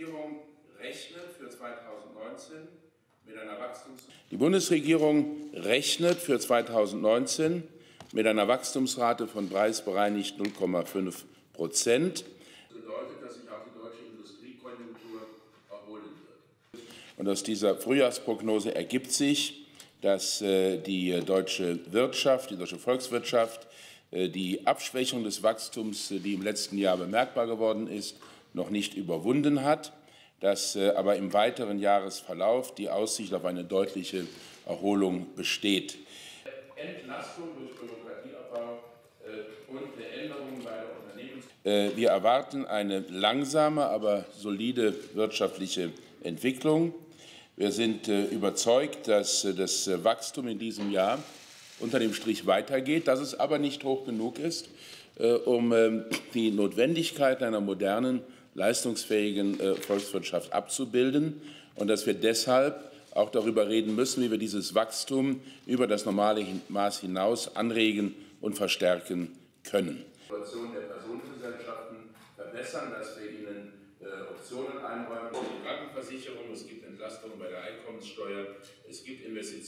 Bundesregierung rechnet für 2019 mit einer Wachstums Die Bundesregierung rechnet für 2019 mit einer Wachstumsrate von preisbereinigt 0,5 Prozent. Das bedeutet, dass sich auch die deutsche Industriekonjunktur erholen wird. Und aus dieser Frühjahrsprognose ergibt sich, dass äh, die deutsche Wirtschaft, die deutsche Volkswirtschaft, äh, die Abschwächung des Wachstums, äh, die im letzten Jahr bemerkbar geworden ist, noch nicht überwunden hat, dass aber im weiteren Jahresverlauf die Aussicht auf eine deutliche Erholung besteht. Entlastung durch Bürokratieabbau und eine Änderung bei der Unternehmens Wir erwarten eine langsame, aber solide wirtschaftliche Entwicklung. Wir sind überzeugt, dass das Wachstum in diesem Jahr unter dem Strich weitergeht, dass es aber nicht hoch genug ist, äh, um ähm, die Notwendigkeit einer modernen, leistungsfähigen äh, Volkswirtschaft abzubilden und dass wir deshalb auch darüber reden müssen, wie wir dieses Wachstum über das normale Maß hinaus anregen und verstärken können. Die Situation der Personengesellschaften verbessern, dass wir ihnen äh, Optionen einräumen, die Krankenversicherung, es gibt Entlastungen bei der Einkommenssteuer, es gibt Investitionen.